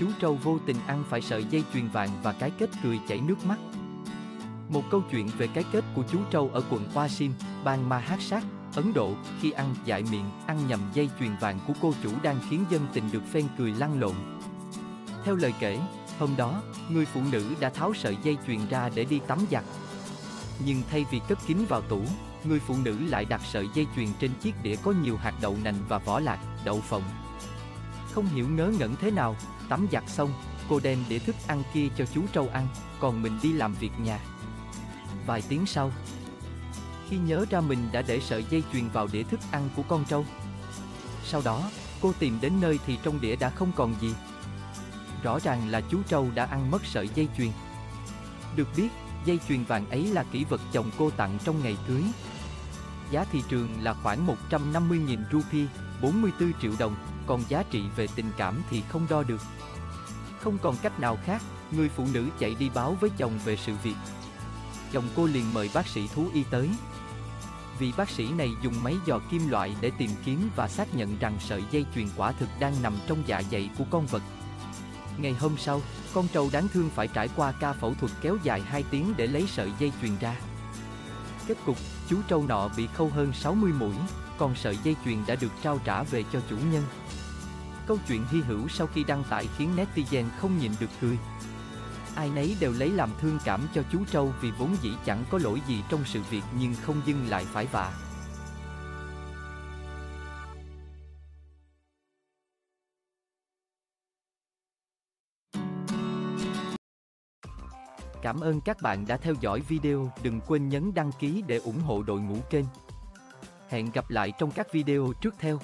chú trâu vô tình ăn phải sợi dây chuyền vàng và cái kết cười chảy nước mắt. Một câu chuyện về cái kết của chú trâu ở quận Wasim, bang Maharashtra, Ấn Độ, khi ăn dại miệng, ăn nhầm dây chuyền vàng của cô chủ đang khiến dân tình được phen cười lăn lộn. Theo lời kể, hôm đó, người phụ nữ đã tháo sợi dây chuyền ra để đi tắm giặt. Nhưng thay vì cất kín vào tủ, người phụ nữ lại đặt sợi dây chuyền trên chiếc đĩa có nhiều hạt đậu nành và vỏ lạc, đậu phộng. Không hiểu ngớ ngẩn thế nào, tắm giặt xong, cô đem đĩa thức ăn kia cho chú trâu ăn, còn mình đi làm việc nhà. Vài tiếng sau, khi nhớ ra mình đã để sợi dây chuyền vào đĩa thức ăn của con trâu. Sau đó, cô tìm đến nơi thì trong đĩa đã không còn gì. Rõ ràng là chú trâu đã ăn mất sợi dây chuyền. Được biết, dây chuyền vàng ấy là kỷ vật chồng cô tặng trong ngày cưới. Giá thị trường là khoảng 150.000 rupee, 44 triệu đồng, còn giá trị về tình cảm thì không đo được. Không còn cách nào khác, người phụ nữ chạy đi báo với chồng về sự việc. Chồng cô liền mời bác sĩ thú y tới. Vị bác sĩ này dùng máy dò kim loại để tìm kiếm và xác nhận rằng sợi dây chuyền quả thực đang nằm trong dạ dày của con vật. Ngày hôm sau, con trâu đáng thương phải trải qua ca phẫu thuật kéo dài 2 tiếng để lấy sợi dây chuyền ra. Kết cục, chú trâu nọ bị khâu hơn 60 mũi, còn sợi dây chuyền đã được trao trả về cho chủ nhân. Câu chuyện hy hữu sau khi đăng tải khiến netizen không nhịn được cười. Ai nấy đều lấy làm thương cảm cho chú trâu vì vốn dĩ chẳng có lỗi gì trong sự việc nhưng không dưng lại phải vạ. Cảm ơn các bạn đã theo dõi video, đừng quên nhấn đăng ký để ủng hộ đội ngũ kênh. Hẹn gặp lại trong các video trước theo.